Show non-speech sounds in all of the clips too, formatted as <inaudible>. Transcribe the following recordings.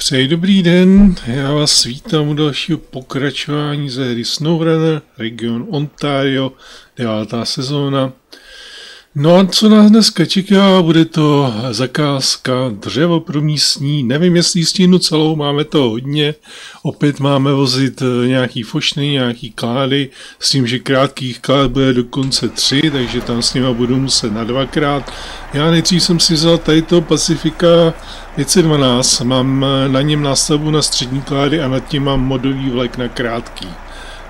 Přeji dobrý den, já vás vítám u dalšího pokračování ze hry SnowRunner, region Ontario, devátá sezóna. No a co nás dneska čeká, bude to zakázka dřevo pro místní, nevím jestli stínu celou, máme to hodně, opět máme vozit eh, nějaký fošny, nějaký klády, s tím, že krátkých klád bude dokonce tři, takže tam s nima budu muset na dvakrát. Já nejdřív jsem si vzal tady to Pacifika 512, mám eh, na něm nástavbu na střední klády a nad tím mám modový vlek na krátký.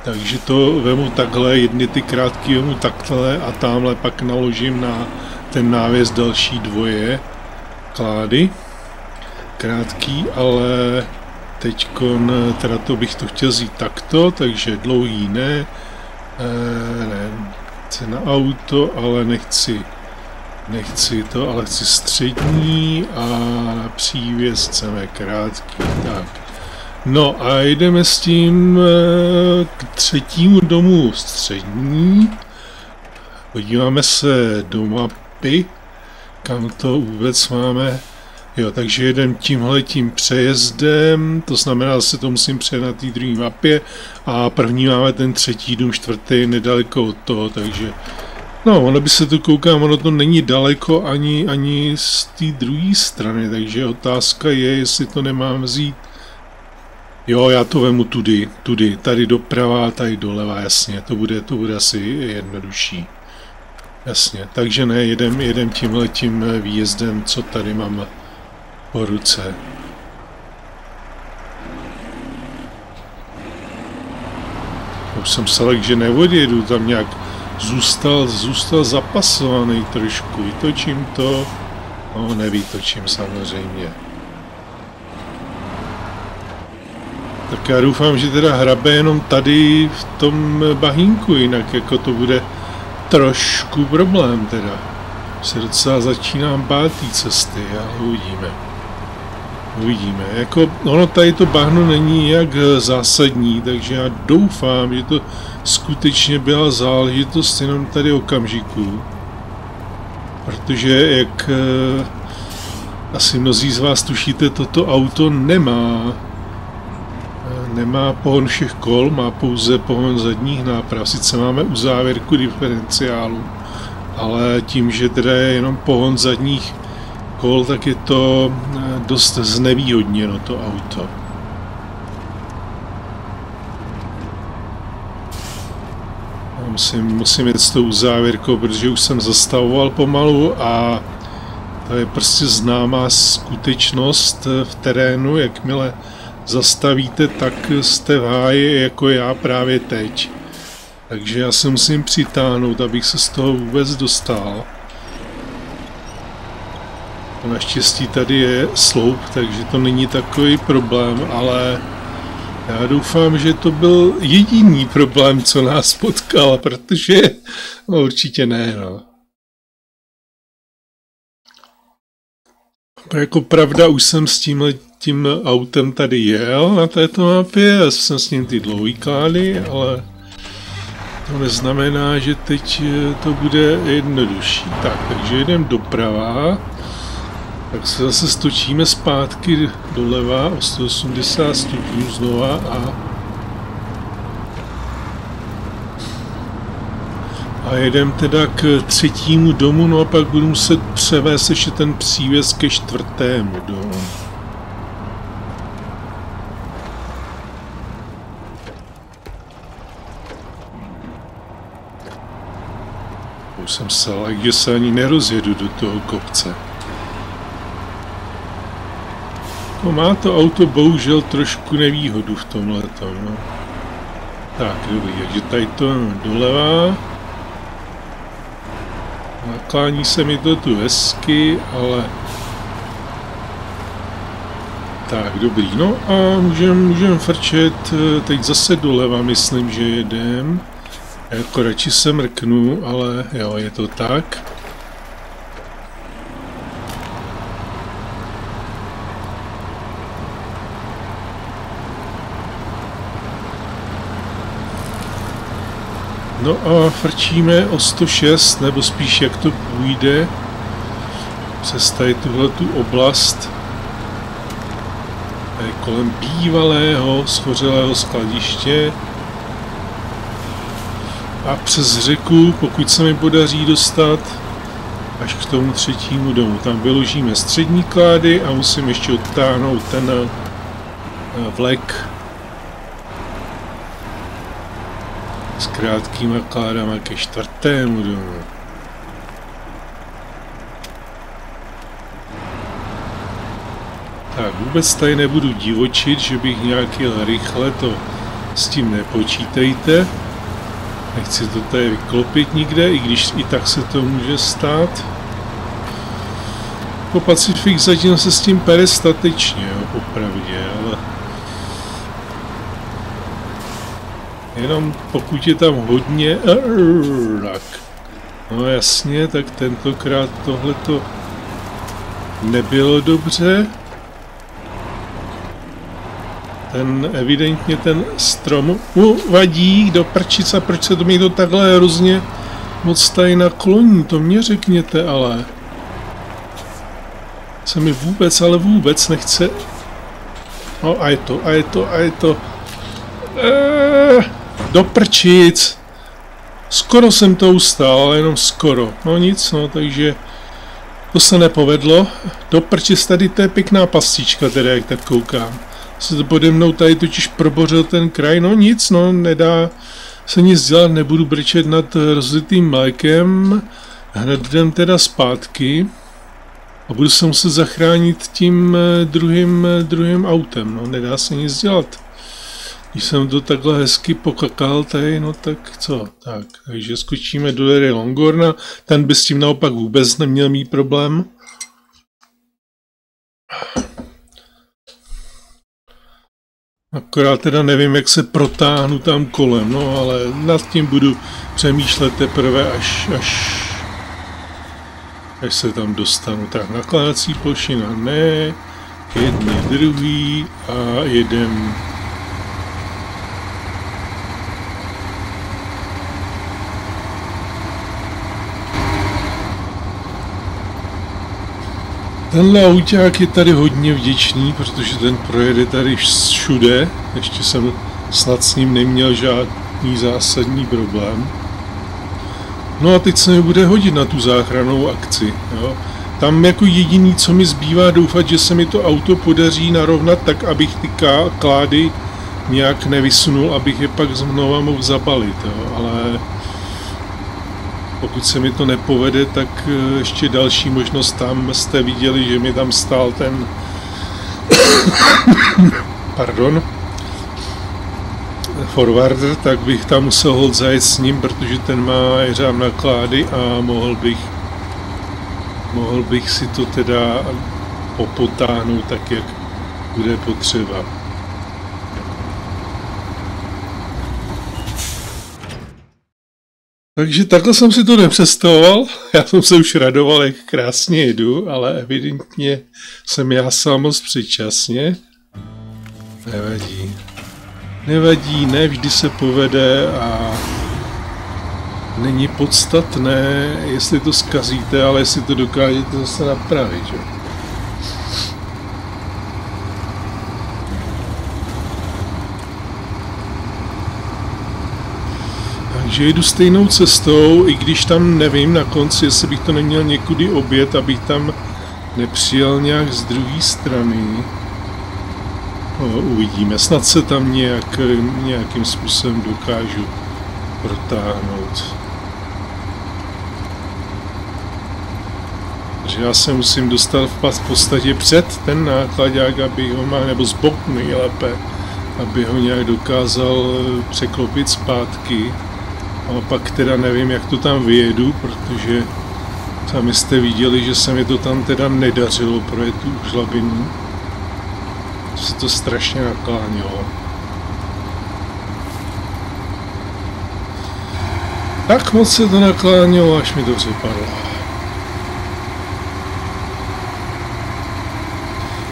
Takže to vemu takhle, jedny ty krátky vemu takhle a tamhle pak naložím na ten návěs další dvoje klády. Krátký, ale teďkon, teda to bych to chtěl vzít takto, takže dlouhý ne, e, ne, chci na auto, ale nechci nechci to, ale chci střední a přívěs chceme krátký, tak. No a jdeme s tím eh, k třetímu domu střední. Podíváme se do mapy, kam to vůbec máme. Jo, takže jedem tímhletím přejezdem, to znamená, že se to musím přejet na té druhé mapě a první máme ten třetí dům, čtvrtý nedaleko od toho, takže no, ono by se to koukám, ono to není daleko ani, ani z té druhé strany, takže otázka je, jestli to nemám vzít Jo, já to vemu tudy, tudy, tady doprava, tady doleva, jasně, to bude, to bude asi jednodušší. Jasně, takže ne, jedem, jedem tímhletím výjezdem, co tady mám po ruce. Už jsem se že neodjedu, tam nějak zůstal, zůstal zapasovaný trošku, vytočím to, no nevytočím samozřejmě. Tak já doufám, že teda hrabe jenom tady v tom bahínku, jinak jako to bude trošku problém teda. Se docela začínám bát té cesty, ale uvidíme. Uvidíme. Jako, ono tady to bahno není jak zásadní, takže já doufám, že to skutečně byla záležitost jenom tady okamžiku. Protože, jak eh, asi mnozí z vás tušíte, toto auto nemá nemá pohon všech kol, má pouze pohon zadních náprav. Sice máme u závěrku diferenciálu, ale tím, že teda je jenom pohon zadních kol, tak je to eh, dost znevýhodněno to auto. Musím, musím jít s tou závěrkou, protože už jsem zastavoval pomalu a to je prostě známá skutečnost v terénu, jakmile zastavíte, tak jste v háji jako já právě teď. Takže já se musím přitáhnout, abych se z toho vůbec dostal. Naštěstí tady je sloup, takže to není takový problém, ale já doufám, že to byl jediný problém, co nás potkal, protože no, určitě ne. No. Jako pravda, už jsem s tímhle tím autem tady jel na této mapě a jsem s ním ty dlouhý klády, ale to neznamená, že teď to bude jednodušší. Tak, takže jdem doprava, tak se zase stočíme zpátky doleva o 180 stupňů znova a A jedem teda k třetímu domu, no a pak budu muset převést ještě ten přívěs ke čtvrtému domu. Jsem se, že se ani nerozjedu do toho kopce. No má to auto bohužel trošku nevýhodu v tomhle no. Tak, dobrý, takže tady to doleva. Naklání se mi to tu hezky, ale... Tak, dobrý, no a můžeme můžem frčet eh, teď zase doleva, myslím, že jedem. Jako radši se mrknu, ale jo, je to tak. No a frčíme o 106, nebo spíš jak to půjde přes tady tuhle tu oblast. Tady kolem bývalého schořelého skladiště a přes řeku, pokud se mi podaří dostat až k tomu třetímu domu. Tam vyložíme střední klády a musím ještě odtáhnout ten eh, vlek s krátkýma kládama ke čtvrtému domu. Tak vůbec tady nebudu divočit, že bych nějak jel rychle, to s tím nepočítejte. Nechci to tady vyklopit nikde, i když i tak se to může stát. Po Pacific zatím se s tím pere statečně, jo, popravdě, ale... Jenom pokud je tam hodně... Tak. No jasně, tak tentokrát tohleto nebylo dobře. Ten evidentně ten strom mu vadí do prčice, proč se to mi to takhle hrozně moc tady nakloní, to mě řekněte ale. Se mi vůbec, ale vůbec nechce... No a je to, a je to, a je to... Eee, do prčic! Skoro jsem to ustál, ale jenom skoro. No nic, no, takže... To se nepovedlo. Do prčic tady to je pěkná pastička, teda jak tak koukám se to pode mnou tady totiž probořil ten kraj, no nic, no nedá se nic dělat, nebudu brčet nad rozlitým mlékem, hned jdem teda zpátky a budu se muset zachránit tím eh, druhým, eh, druhým autem, no nedá se nic dělat. Když jsem to takhle hezky pokakal tady, no tak co, tak, takže skočíme do Larry Longorna, ten by s tím naopak vůbec neměl mít problém. Akorát teda nevím, jak se protáhnu tam kolem, no ale nad tím budu přemýšlet teprve, až, až, až se tam dostanu. Tak nakládací plošina ne, jedný druhý a jedem Tenhle auták je tady hodně vděčný, protože ten projede tady všude. Ještě jsem snad s ním neměl žádný zásadní problém. No a teď se mi bude hodit na tu záchranou akci. Jo. Tam jako jediný, co mi zbývá, doufat, že se mi to auto podaří narovnat tak, abych ty klády nějak nevysunul, abych je pak znova mohl zabalit. Jo. Ale pokud se mi to nepovede, tak eh, ještě další možnost tam jste viděli, že mi tam stál ten <coughs> pardon forwarder, tak bych tam musel hold zajet s ním, protože ten má jeřám naklády a mohl bych mohl bych si to teda popotáhnout tak, jak bude potřeba. Takže takhle jsem si to nepředstavoval. Já jsem se už radoval, jak krásně jedu, ale evidentně jsem já sám moc předčasně. Nevadí. Nevadí, ne vždy se povede a není podstatné, jestli to zkazíte, ale jestli to dokážete zase napravit. Že? Že jedu stejnou cestou, i když tam nevím na konci, jestli bych to neměl někudy obět, abych tam nepřijel nějak z druhé strany. No, uvidíme, snad se tam nějak, nějakým způsobem dokážu protáhnout. Takže já se musím dostat v podstatě před ten nákladák, aby ho má, nebo z boku nejlépe, aby ho nějak dokázal překlopit zpátky. A pak teda nevím, jak to tam vyjedu, protože sami jste viděli, že se mi to tam teda nedařilo projet tu žlabinu. Se to strašně naklánělo. Tak moc se to naklánělo, až mi to připadlo.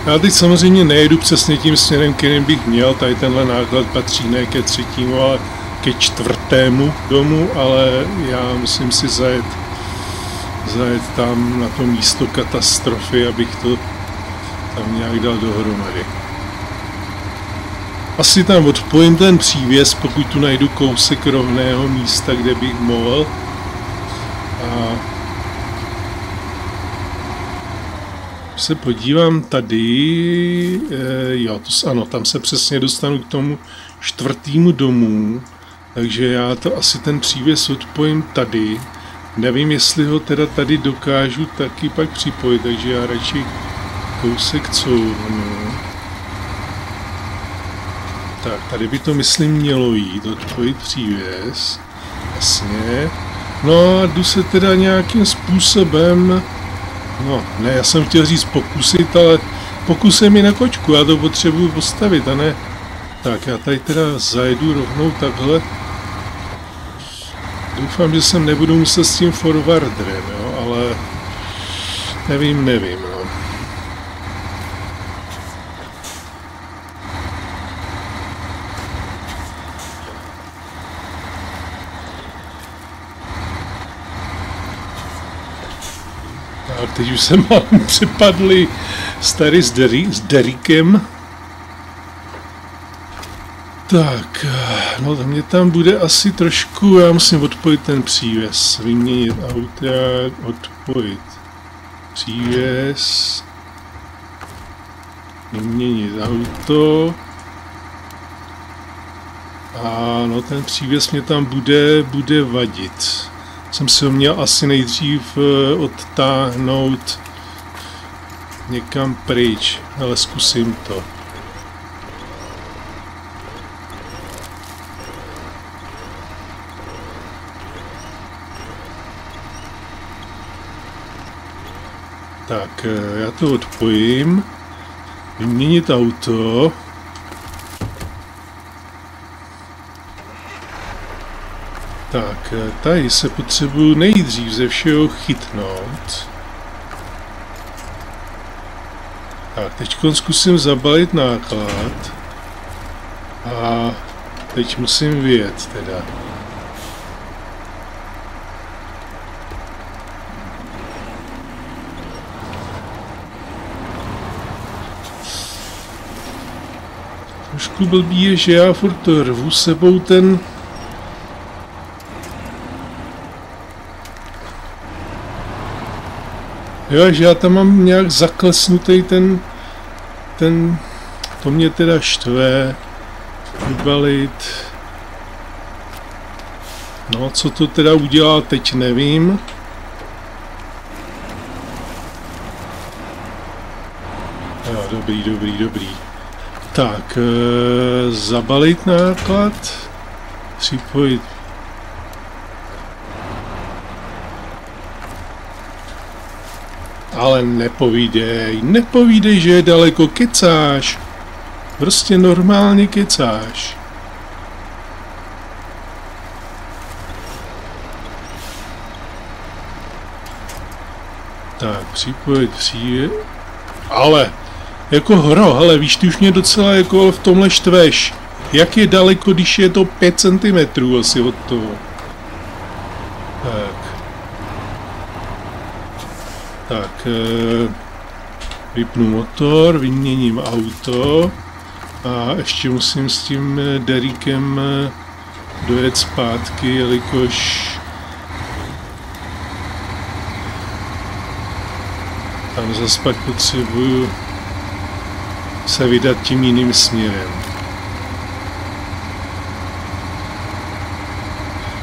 Já teď samozřejmě nejedu přesně tím směrem, kterým bych měl, tady tenhle náklad patří ne ke třetímu, ale ke čtvrtému domu, ale já musím si zajet, zajet tam na to místo katastrofy, abych to tam nějak dal dohromady. asi tam odpojím ten přívěs, pokud tu najdu kousek rovného místa, kde bych mohl. A se podívám tady, e, jo, to, ano, tam se přesně dostanu k tomu čtvrtýmu domu, takže já to asi ten přívěs odpojím tady. Nevím, jestli ho teda tady dokážu taky pak připojit, takže já radši kousek couvnu. Tak, tady by to myslím mělo jít, odpojit přívěs. Jasně. No a jdu se teda nějakým způsobem, no ne, já jsem chtěl říct pokusit, ale pokusem mi na kočku, já to potřebuju postavit a ne. Tak já tady teda zajedu rovnou takhle. Doufám, že jsem nebudu muset s tím forwarderem, jo, ale nevím, nevím. A teď už se <laughs> mám přepadli starý s, Derry, s Derikem. Tak, no to mě tam bude asi trošku, já musím odpojit ten přívěs, vyměnit auták, odpojit přívěs, vyměnit auto. A no ten přívěs mě tam bude, bude vadit jsem si ho měl asi nejdřív eh, odtáhnout někam pryč, ale zkusím to. Tak, eh, já to odpojím. Vyměnit auto. Tak, eh, tady se potřebuju nejdřív ze všeho chytnout. Tak, teď zkusím zabalit náklad. A teď musím vyjet teda. Trošku blbý je, že já furt rvu sebou ten Jo, že já tam mám nějak zaklesnutý ten, ten, to mě teda štve, vybalit. No, co to teda udělá, teď nevím. Jo, dobrý, dobrý, dobrý. Tak, e, zabalit náklad, připojit Ale nepovídej, nepovídej, že je daleko, kecáš. Prostě normálně kecáš. Tak, připojit příje. Ale, jako hro, ale víš, ty už mě docela jako v tomhle štveš. Jak je daleko, když je to 5 cm asi od toho. Tak. Tak, eh, vypnu motor, vyměním auto a ještě musím s tím eh, Deríkem eh, dojet zpátky, jelikož tam zase pak potřebuju se vydat tím jiným směrem.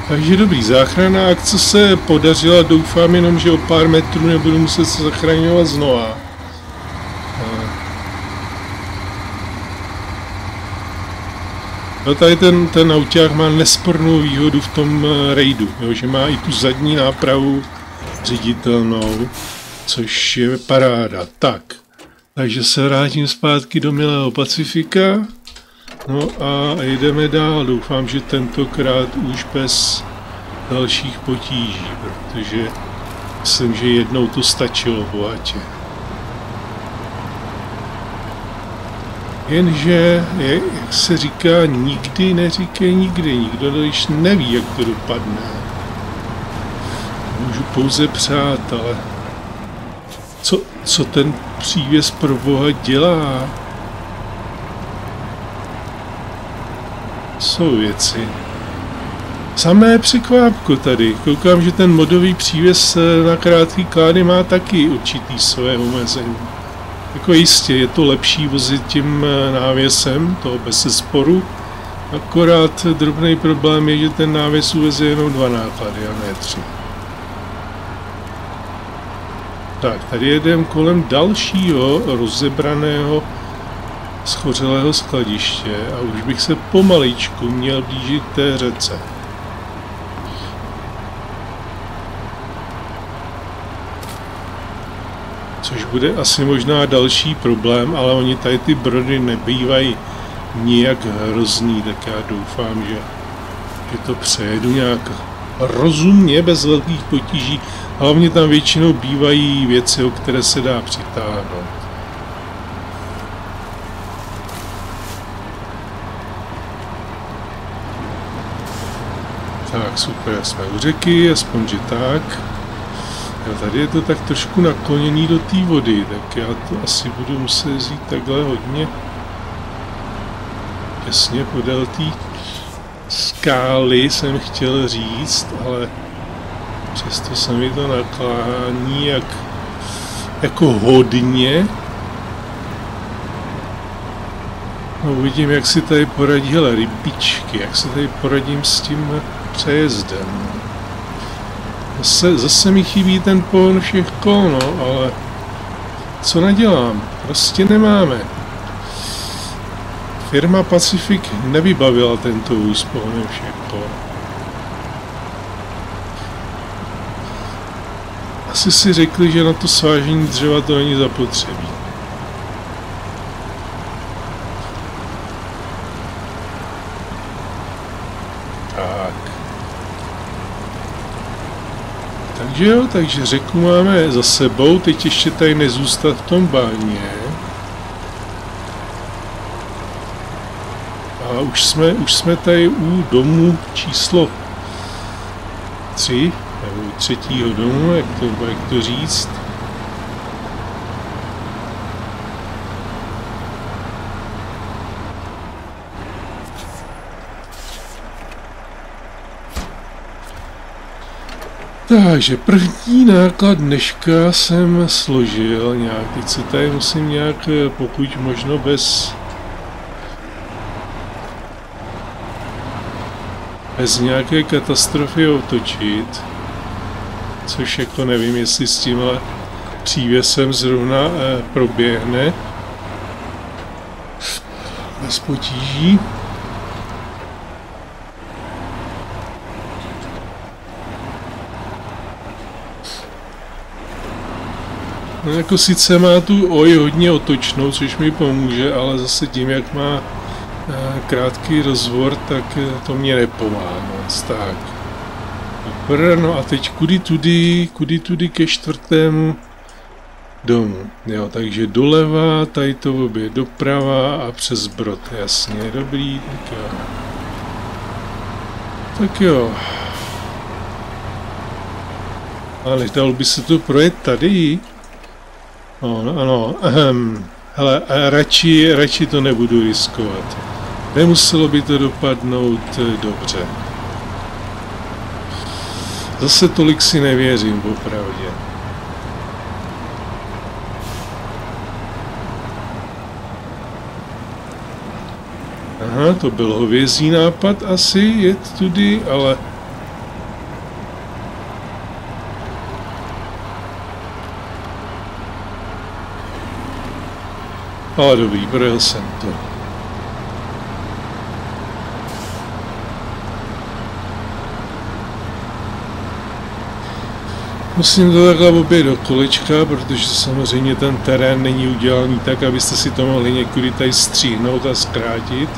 Takže dobrý, záchranná akce se podařila, doufám jenom, že o pár metrů nebudu muset se zachraňovat znova. No tady ten, ten auták má nespornou výhodu v tom eh, raidu, jo, že má i tu zadní nápravu ředitelnou, což je paráda. Tak, takže se vrátím zpátky do milého Pacifika. No a jdeme dál. Doufám, že tentokrát už bez dalších potíží, protože myslím, že jednou to stačilo bohatě. Jenže, jak se říká, nikdy neříkej nikdy. Nikdo když neví, jak to dopadne. Můžu pouze přát, ale co, co ten přívěs pro Boha dělá? jsou věci. Samé překvápko tady. Koukám, že ten modový přívěs na krátký klády má taky určitý své omezení. Jako jistě, je to lepší vozit tím eh, návěsem, to bez sporu. Akorát drobný problém je, že ten návěs uveze jenom dva náklady a ne tři. Tak, tady jedeme kolem dalšího rozebraného schořelého skladiště a už bych se pomaličku měl blížit té řece. Což bude asi možná další problém, ale oni tady ty brody nebývají nijak hrozný, tak já doufám, že, že to přejedu nějak rozumně, bez velkých potíží. Hlavně tam většinou bývají věci, o které se dá přitáhnout. Tak super, jsme u řeky, aspoň že tak. Jo, tady je to tak trošku nakloněný do té vody, tak já to asi budu muset vzít takhle hodně těsně podél té skály jsem chtěl říct, ale přesto se mi to naklání jak, jako hodně. No, uvidím, jak si tady poradí, hele, rybičky, jak si tady poradím s tím přejezdem. Zase, zase mi chybí ten pohon všech kol, no, ale co nadělám? Prostě nemáme. Firma Pacific nevybavila tento vůz pohonem všech kol. Asi si řekli, že na to svážení dřeva to není zapotřebí. Takže jo, takže řeku máme za sebou, teď ještě tady nezůstat v tom báně. A už jsme, už jsme tady u domu číslo 3, nebo třetího domu, jak to, jak to říct. Takže první náklad dneška jsem složil nějak, teď se tady musím nějak, pokud možno bez bez nějaké katastrofy otočit, což jako nevím, jestli s tímhle přívěsem zrovna eh, proběhne bez potíží. No jako sice má tu oj hodně otočnou, což mi pomůže, ale zase tím, jak má eh, krátký rozvor, tak eh, to mě nepomáhá. Tak. Dobré, no a teď kudy tudy, kudy tudy ke čtvrtému domu. Jo, takže doleva, tady to obě doprava a přes brod, jasně, dobrý, tak jo. Tak jo. Ale dalo by se to projet tady? No, no, ano, ahem. Hele, radši, radši to nebudu riskovat. Nemuselo by to dopadnout eh, dobře. Zase tolik si nevěřím, popravdě. Aha, to byl hovězí nápad asi, jet tudy, ale Ale dobrý, projel jsem to. Musím to takhle obě do kolečka, protože samozřejmě ten terén není udělaný tak, abyste si to mohli někudy tady stříhnout a zkrátit.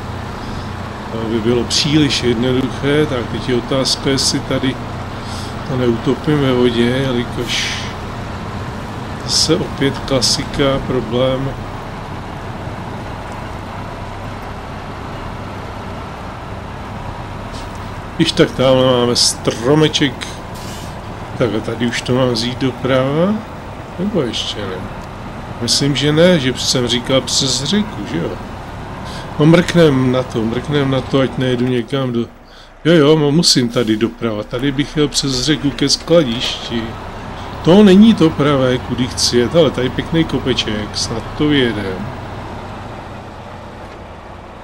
To by bylo příliš jednoduché, tak teď je otázka, jestli tady to neutopím ve vodě, jelikož se opět klasika, problém Když tak tamhle máme stromeček. Tak a tady už to mám vzít doprava? Nebo ještě ne? Myslím, že ne, že jsem říkal přes řeku, že jo? No mrknem na to, mrknem na to, ať nejedu někam do... Jo jo, musím tady doprava, tady bych jel přes řeku ke skladišti. To není to pravé, kudy chci jet, ale tady pěkný kopeček, snad to vyjedem.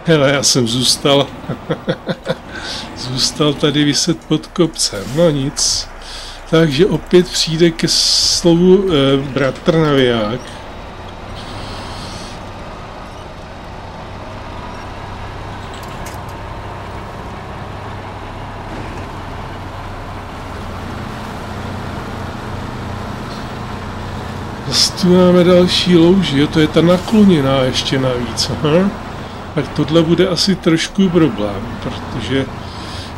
Hele, já jsem zůstal, <laughs> zůstal tady vyset pod kopcem, no nic. Takže opět přijde ke slovu e, bratr naviják. Zase tu máme další louži, jo, to je ta nakloněná ještě navíc, aha. Tak tohle bude asi trošku problém, protože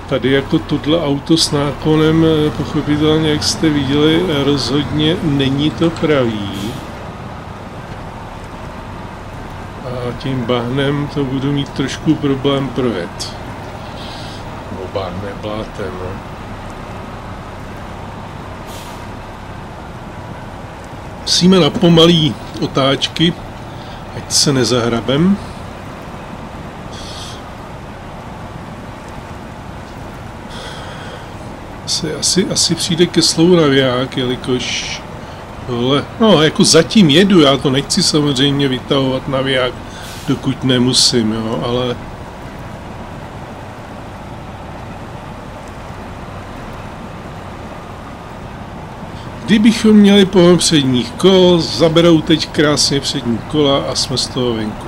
Tady jako tohle auto s náklonem, eh, pochopitelně, jak jste viděli, eh, rozhodně není to pravý. A tím bahnem to budu mít trošku problém projet. Nebo bahne blátem, no. Musíme na pomalý otáčky, ať se nezahrabem. Asi, asi, asi přijde ke slovu naviják, jelikož tohle, no jako zatím jedu, já to nechci samozřejmě vytahovat naviják, dokud nemusím, jo, ale Kdybychom měli pohon předních kol, zaberou teď krásně přední kola a jsme z toho venku.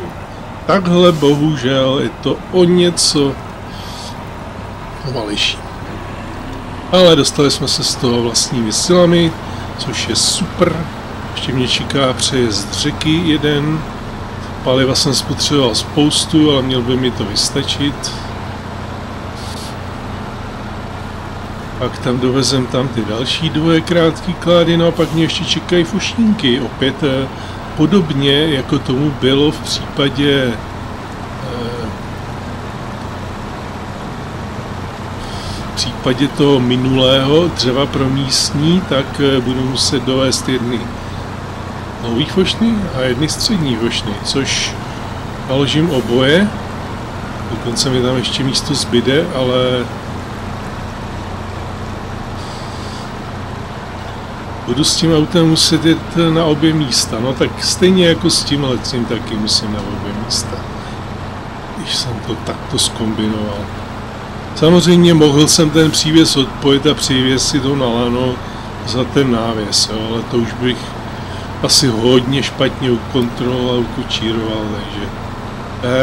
Takhle bohužel je to o něco pomalejší. Ale dostali jsme se z toho vlastními silami, což je super. Ještě mě čeká přejezd řeky jeden. Paliva jsem spotřeboval spoustu, ale měl by mi to vystačit. Pak tam dovezem tam ty další dvoje krátký klády, no a pak mě ještě čekají fušínky. Opět eh, podobně, jako tomu bylo v případě případě toho minulého dřeva pro místní, tak eh, budu muset dovést jedny nový fošny a jedny střední fošny, což naložím oboje. Dokonce mi tam ještě místo zbyde, ale budu s tím autem muset jet na obě místa. No tak stejně jako s tím letím taky musím na obě místa. Když jsem to takto skombinoval. Samozřejmě mohl jsem ten přívěs odpojit a přivěsit to na lano za ten návěs, jo, ale to už bych asi hodně špatně ukontroloval, ukočíroval, takže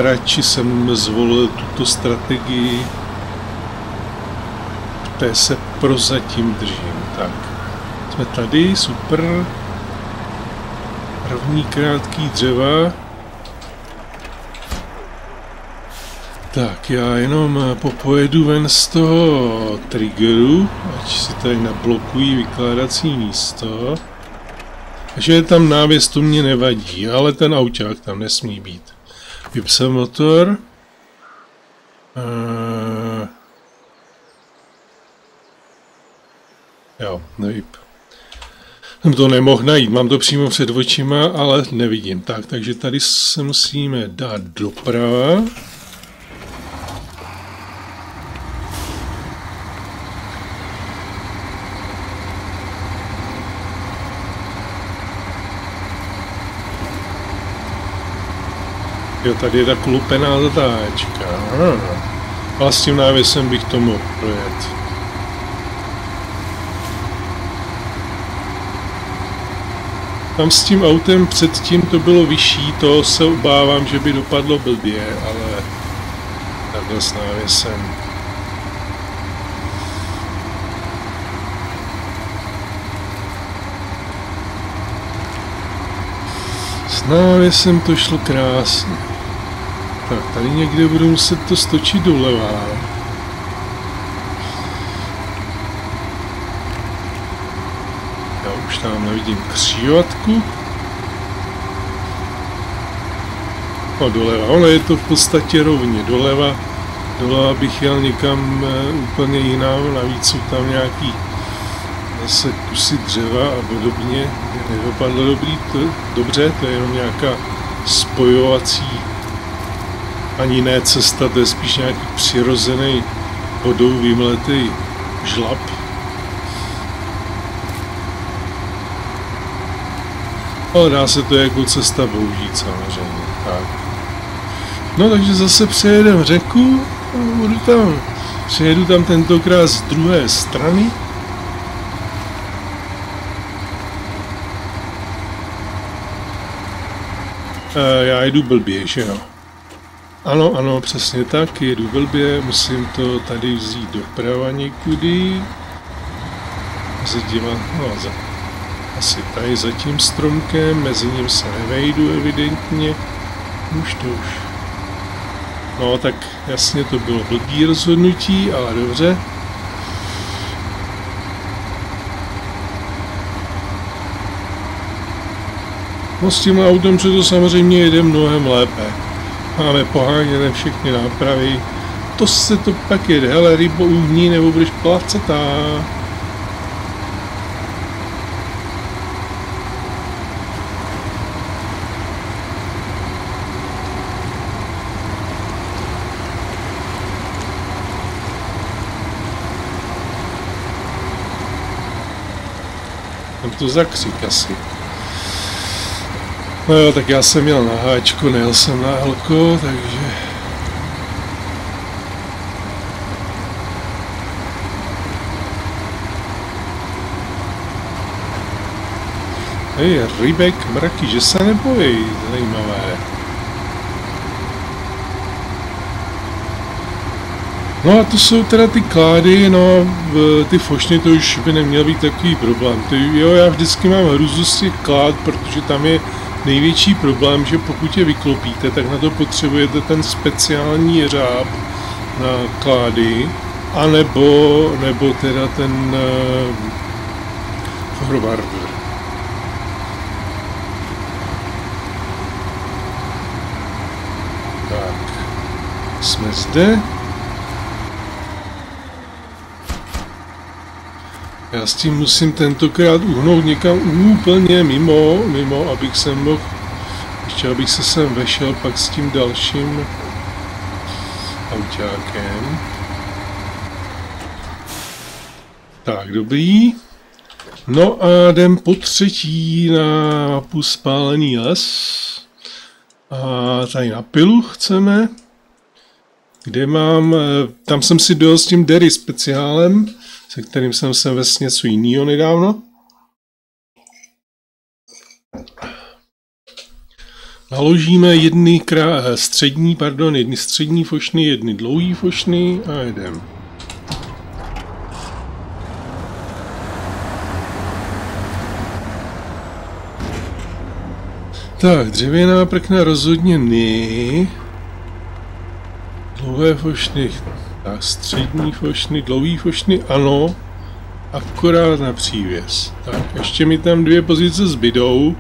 radši jsem zvolil tuto strategii, té se prozatím držím. Tak, jsme tady, super. Rovní krátký dřeva. Tak já jenom eh, popojedu ven z toho triggeru, ať si tady nablokují vykládací místo. že je tam návěs, to mě nevadí, ale ten auták tam nesmí být. Vypsal motor. Uh, jo, nevyp. Jsem to nemohl najít, mám to přímo před očima, ale nevidím. Tak, takže tady se musíme dát doprava. Jo, tady je ta klupená zatáčka. Ale s tím návěsem bych to mohl projet. Tam s tím autem předtím to bylo vyšší, to se obávám, že by dopadlo blbě, ale takhle s návěsem. S návěsem to šlo krásně. Tak, tady někde budu muset to stočit doleva. Já už tam nevidím křižovatku. No doleva, ale je to v podstatě rovně doleva. Doleva bych jel někam e, úplně jinam, navíc jsou tam nějaký zase kusy dřeva a podobně. Nedopadlo dobrý, to, dobře, to je jenom nějaká spojovací ani ne cesta, to je spíš nějaký přirozený vodou vymletý žlab. Ale dá se to jako cesta použít samozřejmě. Tak. No takže zase přejedem řeku a budu tam. Přejedu tam tentokrát z druhé strany. E, já jedu blbě, že jo? Ano, ano, přesně tak, jedu blbě, musím to tady vzít doprava někudy. Zadívat, no, za, asi tady za tím stromkem, mezi ním se nevejdu evidentně. Už to už. No tak jasně to bylo blbý rozhodnutí, ale dobře. No s tím autem se to samozřejmě jede mnohem lépe máme poháněné všechny nápravy. To se to pak jede, hele rybo uhní nebo budeš placetá. Tam to zakřik asi. No jo, tak já jsem měl na háčku, nejel jsem na helko, takže... Hej, rybek, mraky, že se nebojí, zajímavé. No a to jsou teda ty klády, no ty fošny to už by neměl být takový problém. Ty, jo, já vždycky mám hruzu z těch klád, protože tam je největší problém, že pokud je vyklopíte, tak na to potřebujete ten speciální řáb na klády, anebo, nebo teda ten uh. Tak, jsme zde. Já s tím musím tentokrát uhnout někam úplně mimo, mimo, abych se mohl, ještě abych se sem vešel pak s tím dalším autákem. Tak, dobrý. No a jdem po třetí na mapu Spálený les. A tady na pilu chceme. Kde mám, eh, tam jsem si dojel s tím Derry speciálem se kterým jsem se ves něco jiného nedávno. Naložíme jedny krá, eh, střední, pardon, jedny střední fošny, jedny dlouhý fošny a jedem. Tak, dřevěná prkna rozhodně ne. Dlouhé fošny tak střední fošny, dlouhý fošny, ano, akorát na přívěs. Tak, ještě mi tam dvě pozice zbydou.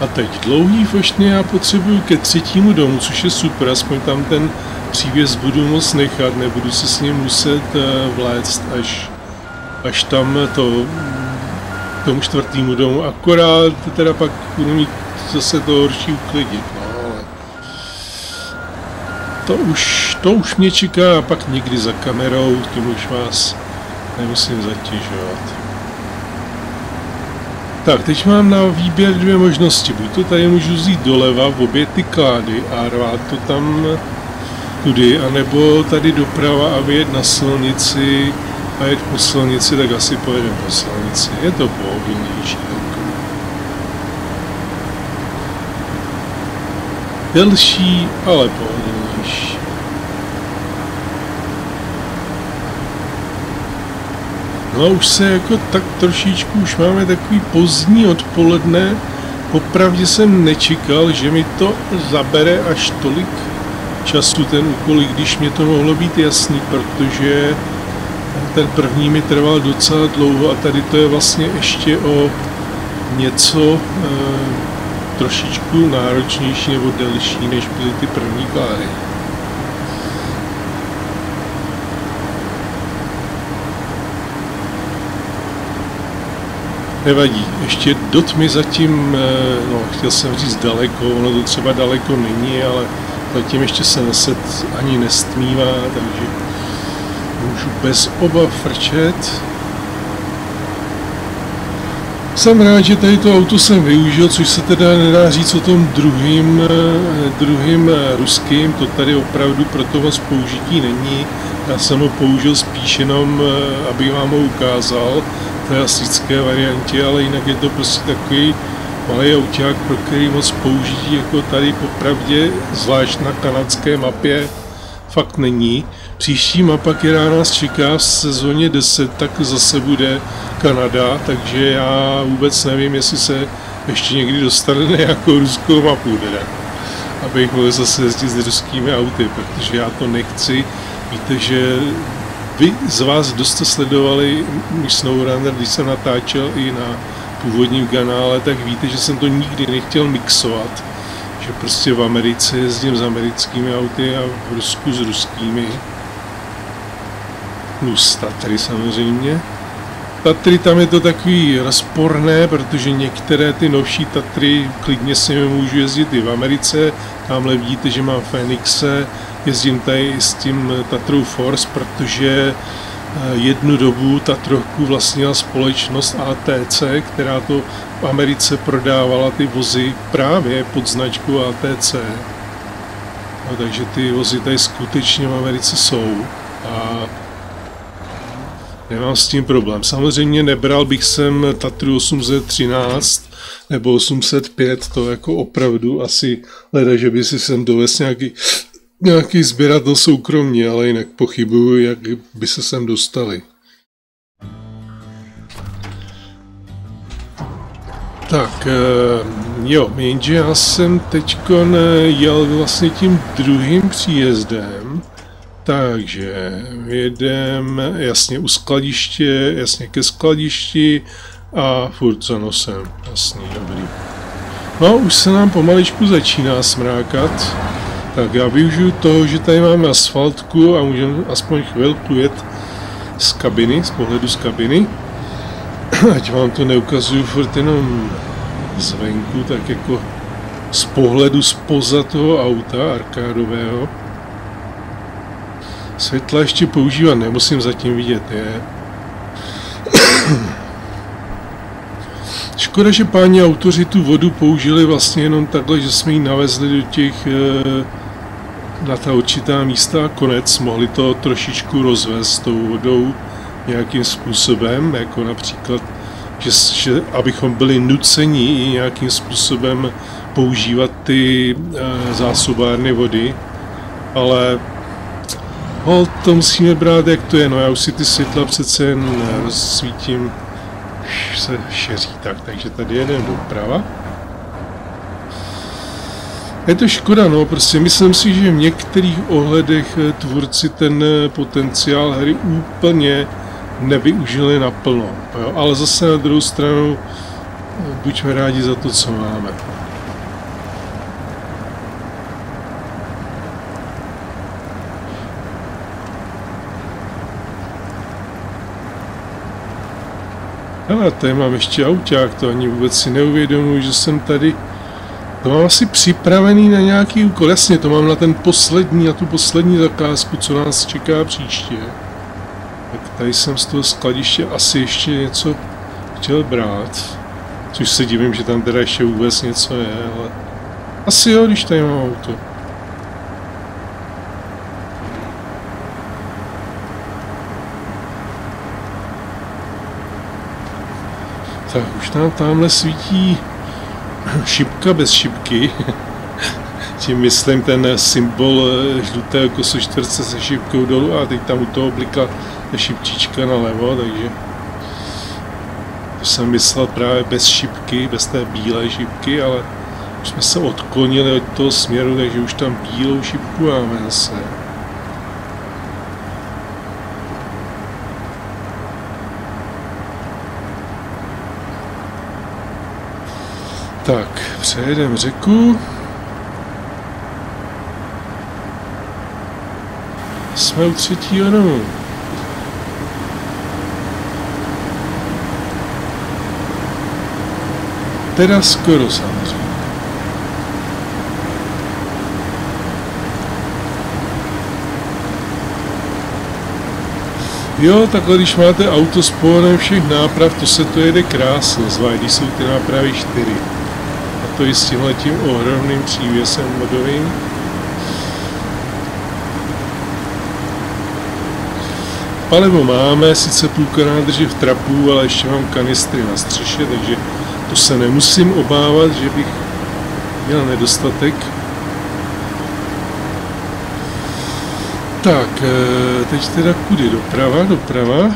A teď dlouhý fošny já potřebuju ke třetímu domu, což je super, aspoň tam ten přívěs budu moc nechat, nebudu se s ním muset eh, vléct až, až tam to tomu čtvrtýmu domu, akorát teda pak budu mít zase to horší uklidit. To už, to už mě čeká pak někdy za kamerou, tím už vás nemusím zatěžovat. Tak, teď mám na výběr dvě možnosti. Buď to tady můžu vzít doleva v obě ty klády a rvát to tam tudy, anebo tady doprava a vyjet na silnici a jet po silnici, tak asi pojedeme po silnici. Je to pohodlnější. Delší, ale pohodlnější. No už se jako tak trošičku, už máme takový pozdní odpoledne. Popravdě jsem nečekal, že mi to zabere až tolik času ten úkol, když mě to mohlo být jasný, protože ten první mi trval docela dlouho a tady to je vlastně ještě o něco e, trošičku náročnější nebo delší, než byly ty první klády. Nevadí, ještě do tmy zatím, eh, no chtěl jsem říct daleko, ono to třeba daleko není, ale zatím ještě se neset ani nestmívá, takže můžu bez obav frčet. Jsem rád, že tady to auto jsem využil, což se teda nedá říct o tom druhým, eh, druhým eh, ruským, to tady opravdu pro toho použití není. Já jsem ho použil spíš jenom, abych vám ho ukázal, klasické variantě, ale jinak je to prostě takový malý auták, pro který moc použití jako tady popravdě, zvlášť na kanadské mapě, fakt není. Příští mapa, která nás čeká v sezóně 10, tak zase bude Kanada, takže já vůbec nevím, jestli se ještě někdy dostane nějakou ruskou mapu, teda. Abych mohl zase jezdit s ruskými auty, protože já to nechci. Víte, že vy z vás dost sledovali můj SnowRunner, když jsem natáčel i na původním kanále, tak víte, že jsem to nikdy nechtěl mixovat. Že prostě v Americe jezdím s americkými auty a v Rusku s ruskými. Plus Tatry samozřejmě. Tatry tam je to takový rozporné, protože některé ty novší Tatry klidně si můžu jezdit i v Americe. Tamhle vidíte, že mám Fenixe, jezdím tady s tím Tatrou Force, protože eh, jednu dobu Tatrovku vlastnila společnost ATC, která to v Americe prodávala ty vozy právě pod značkou ATC. No, takže ty vozy tady skutečně v Americe jsou a nemám s tím problém. Samozřejmě nebral bych sem Tatru 813 nebo 805, to jako opravdu asi leda, že by si sem dovez nějaký nějaký sběratel soukromně, ale jinak pochybuju, jak by se sem dostali. Tak, eh, jo, jenže já jsem teď jel vlastně tím druhým příjezdem, takže jedem jasně u skladiště, jasně ke skladišti a furt za nosem, jasný, dobrý. No, už se nám pomaličku začíná smrákat. Tak já využiju toho, že tady máme asfaltku a můžeme aspoň chvilku jet z kabiny, z pohledu z kabiny. <clears throat> Ať vám to neukazuju furt jenom zvenku, tak jako z pohledu spoza toho auta arkádového. Světla ještě používat nemusím zatím vidět, je. <clears throat> Škoda, že páni autoři tu vodu použili vlastně jenom takhle, že jsme ji navezli do těch eh, na ta určitá místa a konec, mohli to trošičku rozvést tou vodou nějakým způsobem, jako například, že, že abychom byli nuceni nějakým způsobem používat ty e, zásobárny vody, ale ho, to musíme brát, jak to je, no já už si ty světla přece jen rozsvítím, se šeří tak, takže tady jeden doprava. Je to škoda, no, prostě myslím si, že v některých ohledech eh, tvůrci ten eh, potenciál hry úplně nevyužili naplno. Jo? Ale zase na druhou stranu eh, buďme rádi za to, co máme. Ale tady mám ještě auták, to ani vůbec si neuvědomuji, že jsem tady to mám asi připravený na nějaký úkol. Jasně, to mám na ten poslední, na tu poslední zakázku, co nás čeká příště. Tak tady jsem z toho skladiště asi ještě něco chtěl brát. Což se divím, že tam teda ještě vůbec něco je, ale... Asi jo, když tady mám auto. Tak už nám tamhle svítí <laughs> šipka bez šipky. <laughs> Tím myslím ten symbol eh, žluté kosočtverce se šipkou dolů a teď tam u toho blikla šipčička nalevo, takže to jsem myslel právě bez šipky, bez té bílé šipky, ale už jsme se odklonili od toho směru, takže už tam bílou šipku máme zase. Tak, přejedeme řeku. Jsme u třetího domu. teda skoro samozřejmě. Jo, takhle když máte auto s všech náprav, to se to jede krásně, zvlášť když jsou ty nápravy čtyři. To i s tímhletím ohromným přívěsem modovým. Palivo máme, sice půlka nádrže v trapu, ale ještě mám kanistry na střeše, takže to se nemusím obávat, že bych měl nedostatek. Tak, eh, teď teda kudy? Doprava, doprava.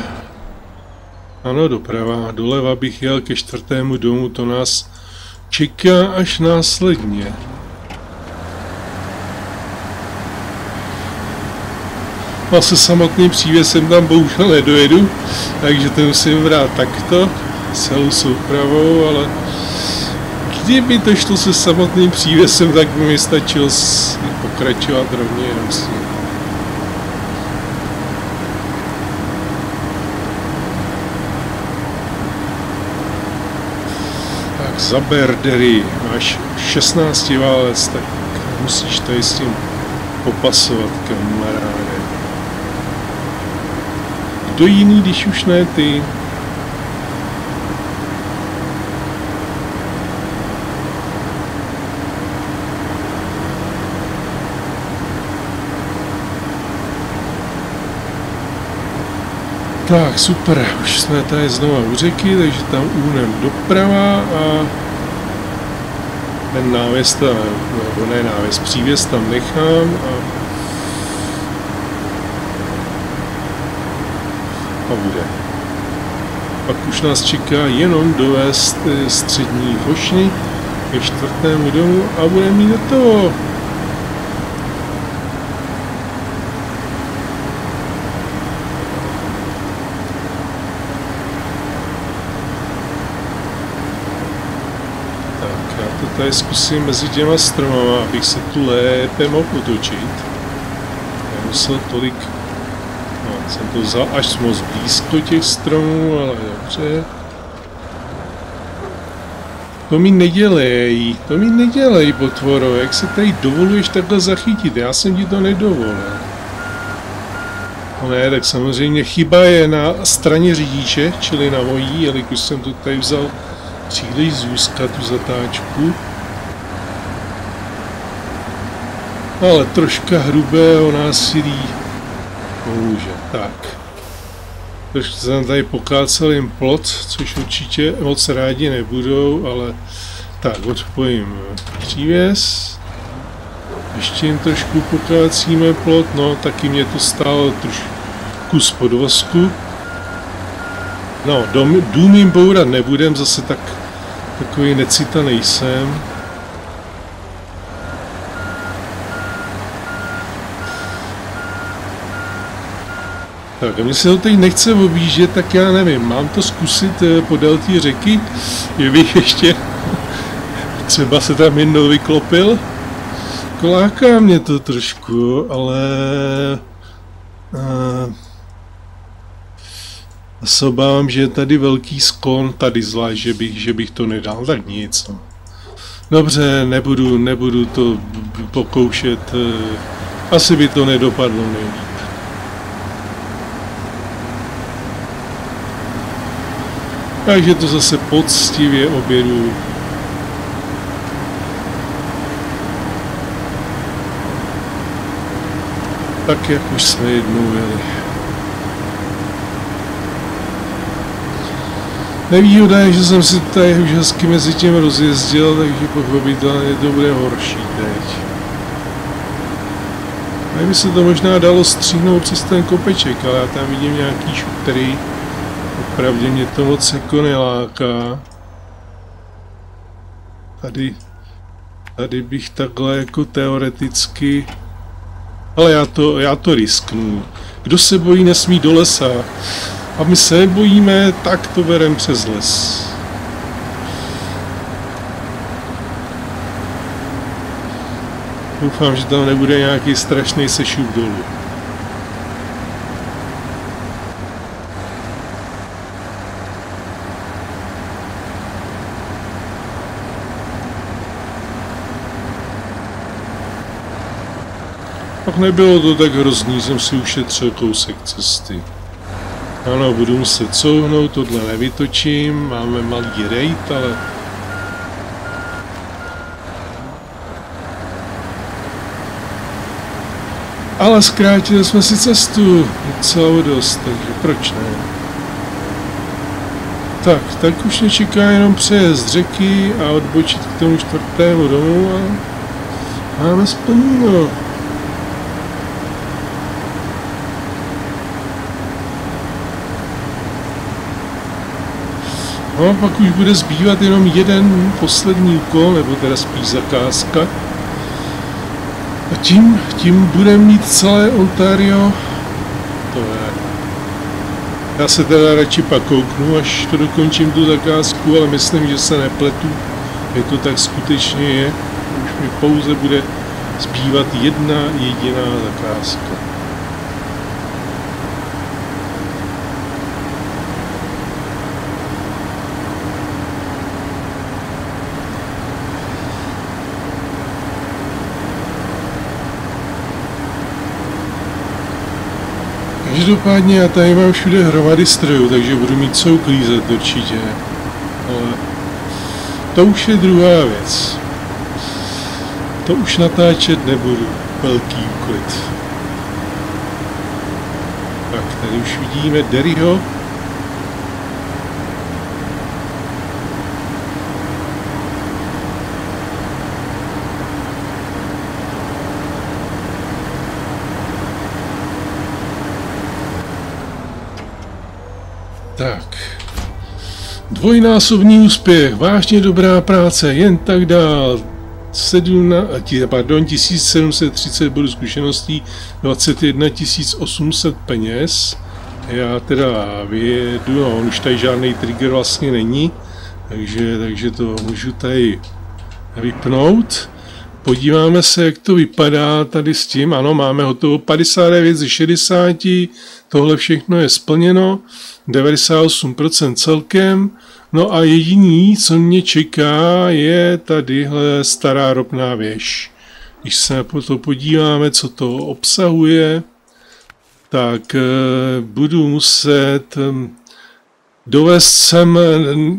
Ano, doprava. Doleva bych jel ke čtvrtému domu, to nás čeká až následně. A se samotným přívěsem tam bohužel nedojedu, takže to musím vrát takto, celou soupravou, ale kdyby to šlo se samotným přívěsem, tak by mi stačilo pokračovat rovně jenom s ním. Tak za Berdery máš 16 válec, tak musíš tady s tím popasovat, kamaráde. Kdo jiný, když už ne ty? Tak, super, už jsme tady znova u řeky, takže tam únem doprava a ten návěs tam, nebo ne návěs, přívěs tam nechám a, a bude. Pak už nás čeká jenom dovést eh, střední hošny ke čtvrtému domu a budeme mít do toho. Tady zkusím mezi těma stromama, abych se tu lépe mohl otočit. Nemusel tolik... No, jsem to vzal až moc blízko těch stromů, ale dobře. To mi nedělej, to mi nedělej, potvoro, jak se tady dovoluješ takhle zachytit, já jsem ti to nedovolil. No ne, tak samozřejmě chyba je na straně řidiče, čili na mojí, jelikož jsem to tady vzal příliš zúzka tu zatáčku. Ale troška hrubého násilí pomůže. Tak. Trošku jsem tady pokácel jim plot, což určitě moc rádi nebudou, ale tak, odpojím přívěs. Ještě jim trošku pokácíme plot, no taky mě to stálo trošku kus podvozku. No, dům jim bourat nebudem, zase tak takový necita nejsem. Tak a mě se to teď nechce objíždět, tak já nevím, mám to zkusit eh, podél té řeky, že bych ještě <laughs> třeba se tam jednou vyklopil. Koláká mě to trošku, ale uh, se obávám, že je tady velký sklon, tady zvlášť, že bych, že bych to nedal, tak nic. No. Dobře, nebudu, nebudu to pokoušet, eh, asi by to nedopadlo nejlíp. Takže to zase poctivě obědu. Tak, jak už jsme jednou jeli. Nevýhoda je, že jsem si tady už hezky mezi tím rozjezdil, takže pochopitelně to bude horší teď. A by se to možná dalo stříhnout přes ten kopeček, ale já tam vidím nějaký šutry. Opravdu mě to moc jako neláká. Tady, tady bych takhle jako teoreticky... Ale já to, já to risknu. Kdo se bojí, nesmí do lesa. A my se bojíme, tak to berem přes les. Doufám, že tam nebude nějaký strašný sešup dolů. Pak nebylo to tak hrozný, jsem si ušetřil kousek cesty. Ano, budu muset couhnout, tohle nevytočím, máme malý rejt, ale... Ale zkrátili jsme si cestu docela dost, takže proč ne? Tak, tak už mě čeká jenom přejezd řeky a odbočit k tomu čtvrtému domu a máme splněno. No pak už bude zbývat jenom jeden poslední úkol, nebo teda spíš zakázka. A tím, tím bude mít celé Ontario to je. Já se teda radši pak kouknu, až to dokončím tu zakázku, ale myslím, že se nepletu. Je to tak skutečně je. Už mi pouze bude zbývat jedna jediná zakázka. Každopádně já tady mám všude hromady strojů, takže budu mít co uklízet určitě. Ale to už je druhá věc. To už natáčet nebudu. Velký úklid. Tak, tady už vidíme Derryho, Tak. Dvojnásobný úspěch, vážně dobrá práce, jen tak dál. 7, pardon, 1730 bodů zkušeností, 21 800 peněz. Já teda vyjedu, no, on už tady žádný trigger vlastně není, takže, takže to můžu tady vypnout. Podíváme se, jak to vypadá tady s tím. Ano, máme hotovo 59 ze 60, tohle všechno je splněno. 98% celkem. No a jediný, co mě čeká, je tadyhle stará ropná věž. Když se na to podíváme, co to obsahuje, tak eh, budu muset hm, dovést sem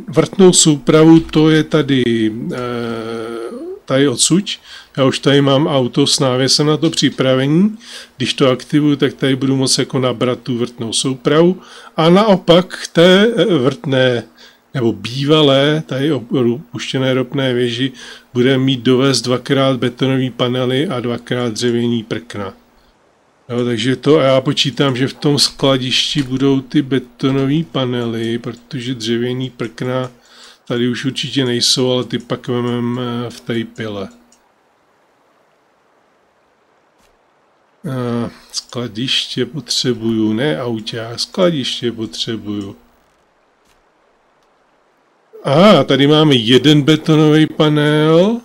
vrtnou soupravu, to je tady, eh, tady odsuť, já už tady mám auto s návěsem na to připravení. Když to aktivuju, tak tady budu moct jako nabrat tu vrtnou soupravu. A naopak té eh, vrtné nebo bývalé, tady opuštěné ropné věži, bude mít dovést dvakrát betonové panely a dvakrát dřevěný prkna. Jo, takže to a já počítám, že v tom skladišti budou ty betonové panely, protože dřevěný prkna tady už určitě nejsou, ale ty pak vememe v té pile. Skladiště potřebuju, ne auták, skladiště potřebuju. A tady máme jeden betonový panel.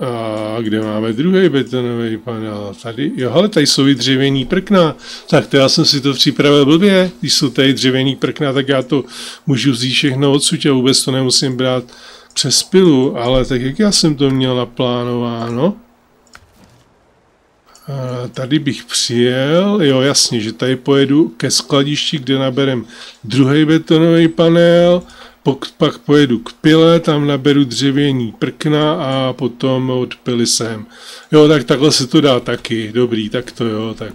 A kde máme druhý betonový panel? Tady, jo, ale tady jsou i dřevěný prkna. Tak to já jsem si to připravil blbě. Když jsou tady dřevěný prkna, tak já to můžu vzít všechno odsud a vůbec to nemusím brát přes pilu. Ale tak jak já jsem to měl naplánováno, Tady bych přijel, jo jasně, že tady pojedu ke skladišti, kde naberem druhý betonový panel, pak pojedu k pile, tam naberu dřevěný prkna a potom od pily sem. Jo, tak takhle se to dá taky, dobrý, tak to jo, tak.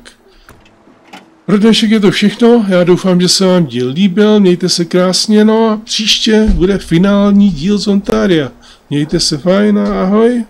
Pro dnešek je to všechno, já doufám, že se vám díl líbil, mějte se krásně, no a příště bude finální díl z Ontaria. Mějte se fajn a ahoj.